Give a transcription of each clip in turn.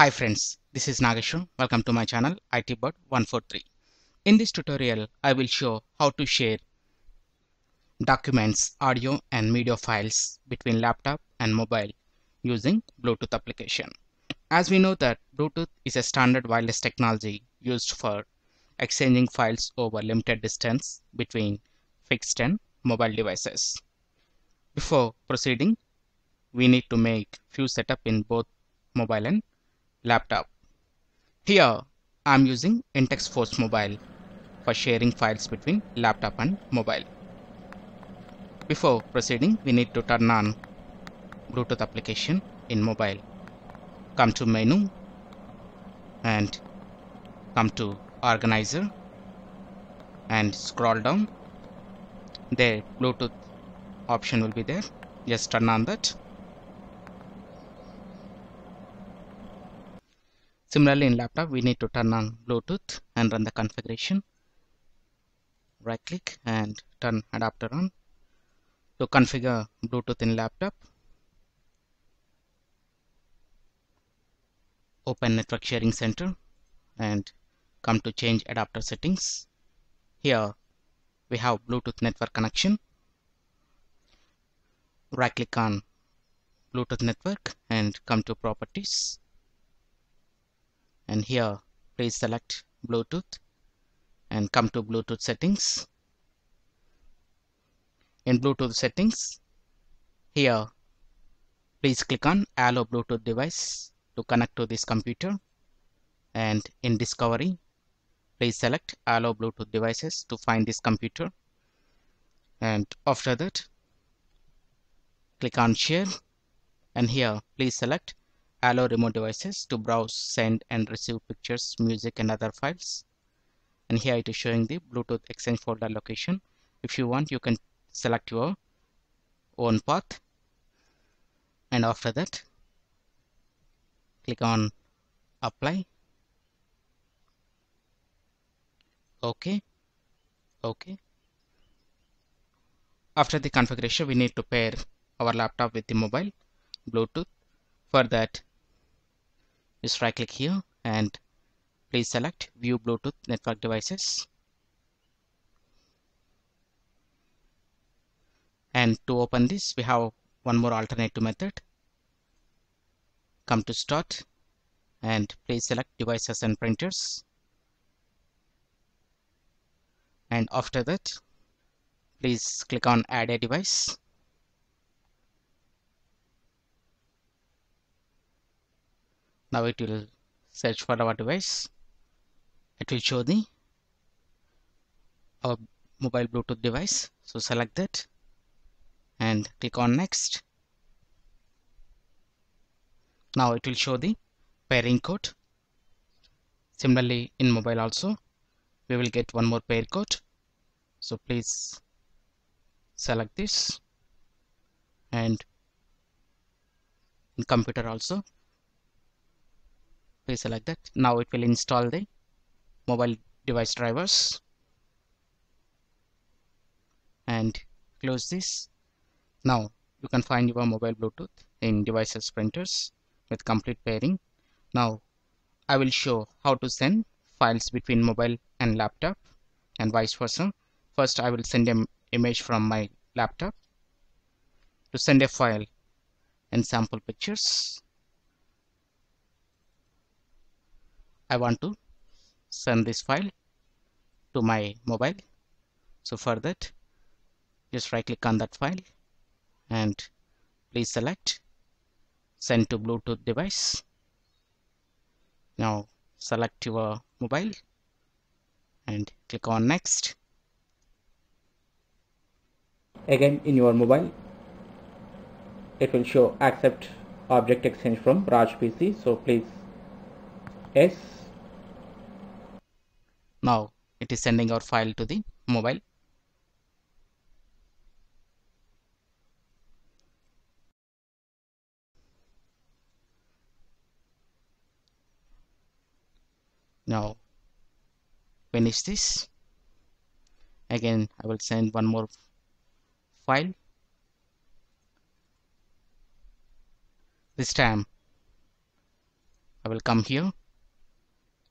Hi friends, this is Nageshwar. Welcome to my channel ITbird143. In this tutorial, I will show how to share documents, audio and media files between laptop and mobile using Bluetooth application. As we know that Bluetooth is a standard wireless technology used for exchanging files over limited distance between fixed and mobile devices. Before proceeding, we need to make few setup in both mobile and laptop. Here I am using Intex Force Mobile for sharing files between laptop and mobile. Before proceeding, we need to turn on Bluetooth application in mobile. Come to menu and come to organizer and scroll down. There Bluetooth option will be there. Just turn on that. Similarly in laptop we need to turn on Bluetooth and run the configuration. Right click and turn adapter on. To configure Bluetooth in laptop, open network sharing center and come to change adapter settings. Here we have Bluetooth network connection. Right click on Bluetooth network and come to properties and here please select Bluetooth and come to Bluetooth settings. In Bluetooth settings here please click on allow Bluetooth device to connect to this computer. And in discovery please select allow Bluetooth devices to find this computer. And after that click on share. And here please select allow remote devices to browse, send and receive pictures, music and other files. And here it is showing the Bluetooth Exchange folder location. If you want, you can select your own path. And after that, click on apply. OK. OK. After the configuration, we need to pair our laptop with the mobile Bluetooth. For that, just right click here and please select view Bluetooth network devices. And to open this we have one more alternative method. Come to start and please select devices and printers. And after that please click on add a device now it will search for our device? It will show the our mobile bluetooth device. So select that and click on next. Now it will show the pairing code. Similarly in mobile also we will get one more pair code. So please select this. And in computer also please select that. Now it will install the mobile device drivers and close this. Now you can find your mobile bluetooth in devices printers with complete pairing. Now I will show how to send files between mobile and laptop and vice versa. First I will send an image from my laptop to send a file and sample pictures I want to send this file to my mobile. So for that just right click on that file and please select send to Bluetooth device. Now select your mobile and click on next. Again in your mobile it will show accept object exchange from Raj PC so please yes now it is sending our file to the mobile. Now finish this. Again I will send one more file. This time I will come here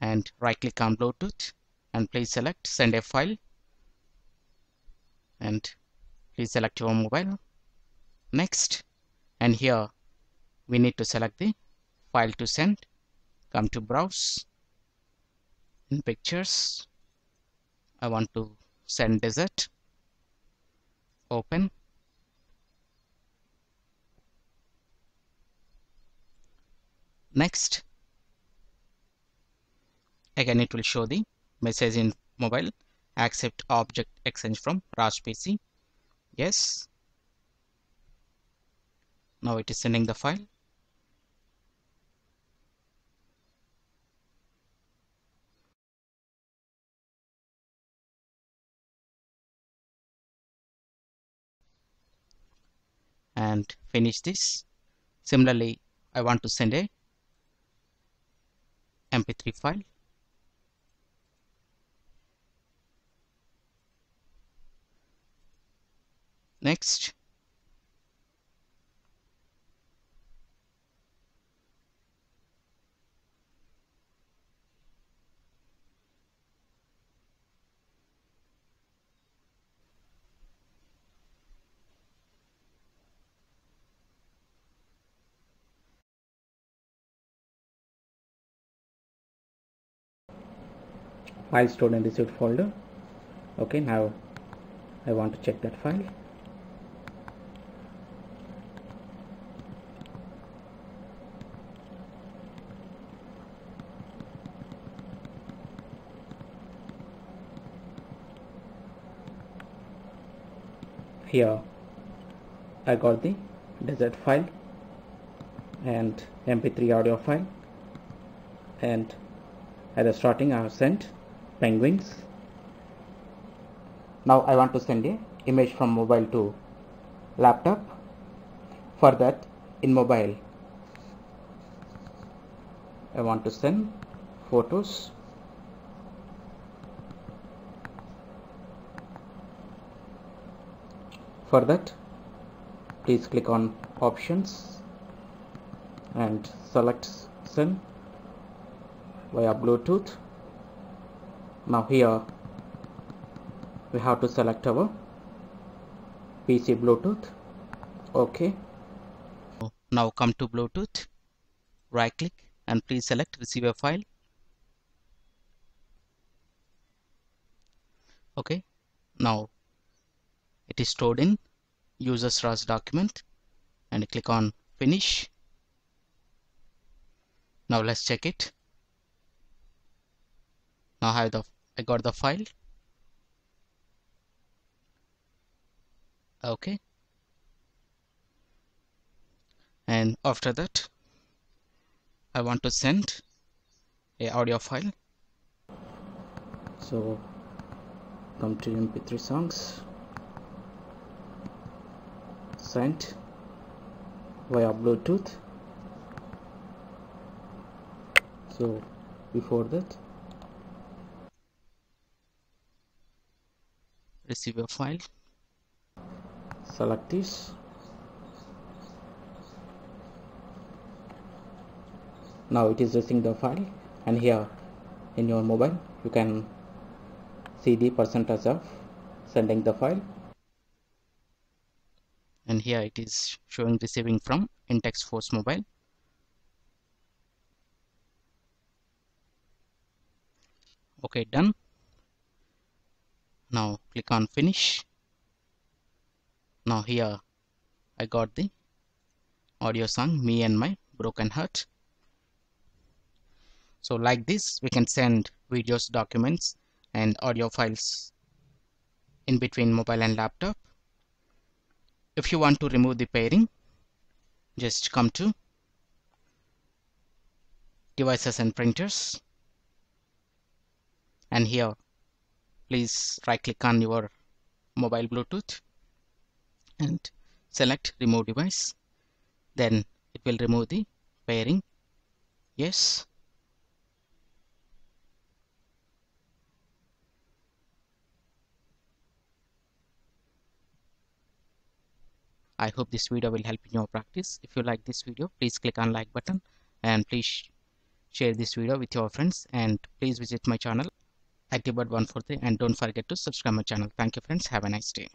and right click on Bluetooth and please select send a file. And please select your mobile. Next and here we need to select the file to send. Come to browse in pictures. I want to send desert. Open. Next again it will show the message in mobile accept object exchange from Raj PC yes. Now it is sending the file. And finish this. Similarly I want to send a mp3 file next. File stored in received folder. Okay now I want to check that file here I got the desert file and mp3 audio file. And at the starting I have sent penguins. Now I want to send a image from mobile to laptop. For that in mobile I want to send photos for that please click on options and select send via Bluetooth. Now here we have to select our PC Bluetooth. Okay now come to Bluetooth. Right click and please select receive a file. Okay now it is stored in users RAS document. And click on finish. Now let's check it. Now I have the I got the file. Okay. And after that I want to send a audio file. So come to mp3 songs sent via bluetooth. So before that receive a file. Select this now it is receiving the file and here in your mobile you can see the percentage of sending the file and here it is showing receiving from Intex Force Mobile. Okay done. Now click on finish. Now here I got the audio song me and my broken heart. So like this we can send videos documents and audio files in between mobile and laptop if you want to remove the pairing just come to devices and printers. And here please right click on your mobile Bluetooth and select remove device. Then it will remove the pairing. Yes I hope this video will help in your practice. If you like this video, please click on like button and please share this video with your friends and please visit my channel ITbird143 and don't forget to subscribe my channel. Thank you friends. Have a nice day